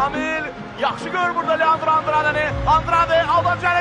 Kamil yaxşı gör burada Leandro Andrade-ni. Andrade aldanacaq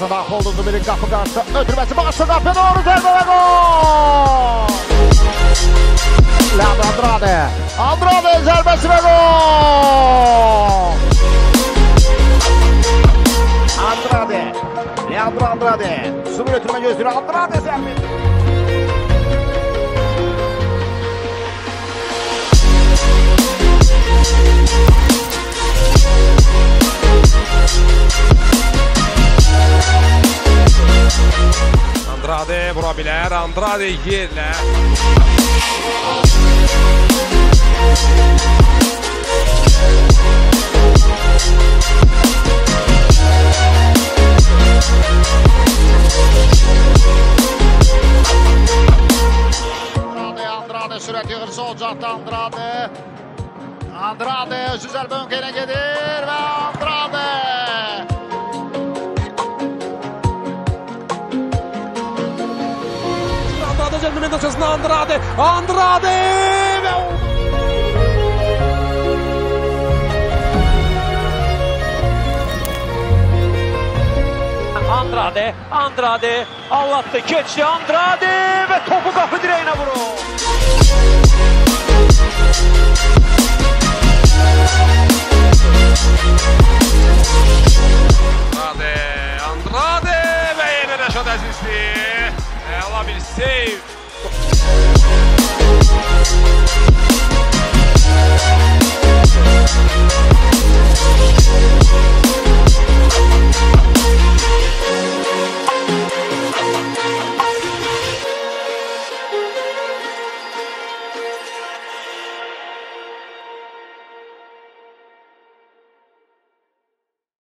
Meydan ortasında Holdun'u bir kapı karşı ötürmesi başı kapı doğru zerbe ve gol! Leandro Andrade. Andrade zerbesi ve gol! Andrade. Leandro Andrade. Sunu götürme gözlüğü Andrade zerbesi. Andrade vura bilər. Andrade yerlə. Andrade, Andrade sürət yığırsa o cahda Andrade. Andrade özü zərbə önkəyinə gedir və Gəldi meydan ortasında Andrade. Andrade və Andrade, Andrade anlattı, geçti Andrade ve topu kapı direğine vurur. Andrade. Andrade və yenə Rəşad Əzizli. I'll be save.